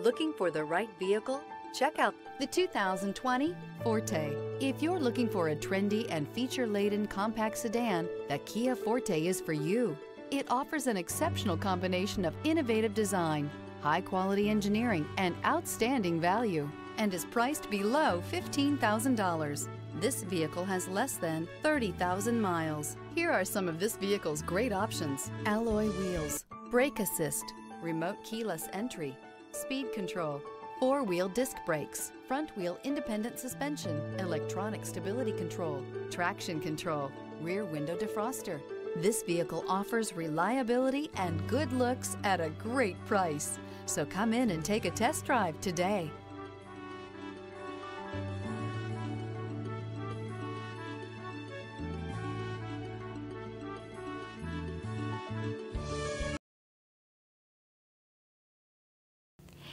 Looking for the right vehicle? Check out the 2020 Forte. If you're looking for a trendy and feature-laden compact sedan, the Kia Forte is for you. It offers an exceptional combination of innovative design, high-quality engineering, and outstanding value, and is priced below $15,000. This vehicle has less than 30,000 miles. Here are some of this vehicle's great options. Alloy wheels, brake assist, remote keyless entry, speed control, four-wheel disc brakes, front-wheel independent suspension, electronic stability control, traction control, rear window defroster. This vehicle offers reliability and good looks at a great price. So come in and take a test drive today.